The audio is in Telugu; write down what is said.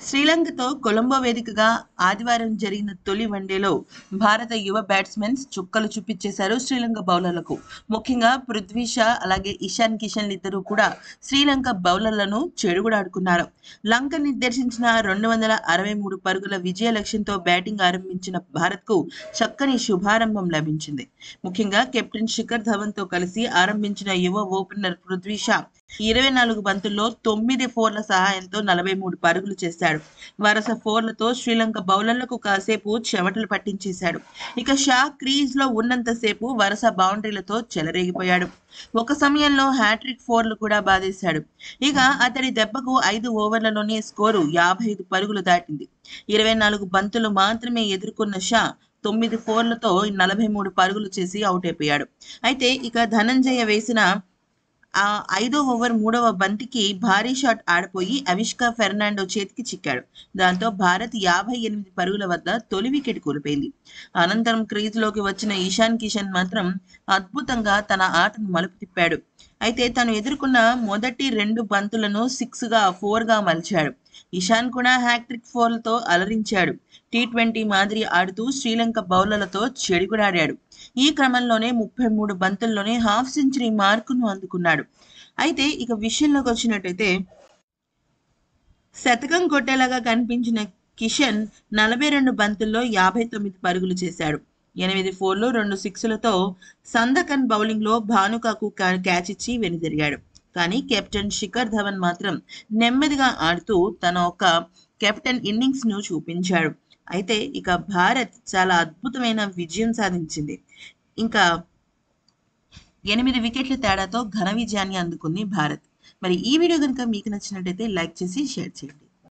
శ్రీలంకతో కొలంబో వేదికగా ఆదివారం జరిగిన తొలి వన్డేలో భారత యువ బ్యాట్స్మెన్స్ చుక్కలు చూపించేశారు శ్రీలంక బౌలర్లకు. ముఖ్యంగా పృథ్వీ షా అలాగే ఇషాన్ కిషన్ ఇద్దరు కూడా శ్రీలంక బౌలర్లను చెడుగుడాడుకున్నారు లంక నిర్దేశించిన రెండు వందల అరవై మూడు పరుగుల విజయ లక్ష్యంతో బ్యాటింగ్ ఆరంభించిన భారత్కు చక్కని శుభారంభం లభించింది. ముఖ్యంగా కెప్టెన్ శిఖర్ ధవన్తో కలిసి ఆరంభించిన యువ ఓపెనర్ పృథ్వీ షా ఇరవై నాలుగు బంతుల్లో తొమ్మిది ఫోర్ల సహాయంతో నలభై మూడు పరుగులు చేశాడు. వరుస ఫోర్లతో శ్రీలంక బౌలర్లకు కాసేపు చెమటలు పట్టించేశాడు. ఇక షా క్రీజ్లో ఉన్నంతసేపు వరుస బౌండరీలతో చెలరేగిపోయాడు. ఒక సమయంలో హ్యాట్రిక్ ఫోర్లు కూడా బాధేశాడు. ఇక అతడి దెబ్బకు ఐదు ఓవర్లలోనే స్కోరు యాభై ఐదు పరుగులు దాటింది. ఇరవై నాలుగు బంతులు మాత్రమే ఎదుర్కొన్న షా తొమ్మిది ఫోర్లతో నలభై మూడు పరుగులు చేసి అవుట్ అయిపోయాడు. అయితే ఇక ధనంజయ వేసిన ఆ ఐదో ఓవర్ మూడవ బంతికి భారీ షాట్ ఆడిపోయి అవిష్కా ఫెర్నాండో చేతికి చిక్కాడు. దాంతో భారత్ యాభై ఎనిమిది పరుగుల వద్ద తొలి వికెట్ కోల్పోయింది. అనంతరం క్రీజ్లోకి వచ్చిన ఇషాన్ కిషన్ మాత్రం అద్భుతంగా తన ఆటను మలుపు తిప్పాడు. అయితే తను ఎదుర్కొన్న మొదటి రెండు బంతులను సిక్స్గా ఫోర్గా మలిచాడు. ఇషాన్ కూడా హ్యాట్రిక్ ఫోర్లతో అలరించాడు. టీ ట్వంటీ మాదిరి ఆడుతూ శ్రీలంక బౌలర్లతో చెడుగుడాడాడు ఈ క్రమంలోనే ముప్పై మూడు బంతుల్లోనే హాఫ్ సెంచరీ మార్కును అందుకున్నాడు. అయితే ఇక విషయంలోకి వచ్చినట్టయితే శతకం కొట్టేలాగా కనిపించిన కిషన్ నలభై రెండు బంతుల్లో యాభై తొమ్మిది పరుగులు చేశాడు. ఎనిమిది ఫోర్లు రెండు సిక్స్లతో సందకన్ బౌలింగ్లో భానుకకు క్యాచ్ ఇచ్చి వెనుదిరిగాడు. కానీ కెప్టెన్ శిఖర్ ధవన్ మాత్రం నెమ్మదిగా ఆడుతూ తన ఒక కెప్టెన్ ఇన్నింగ్స్ను చూపించాడు. అయితే ఇక భారత్ చాలా అద్భుతమైన విజయం సాధించింది. ఇంకా ఎనిమిది వికెట్ల తేడాతో ఘన విజయాన్ని అందుకుంది భారత్. మరి ఈ వీడియో కనుక మీకు నచ్చినట్టయితే లైక్ చేసి షేర్ చేయండి.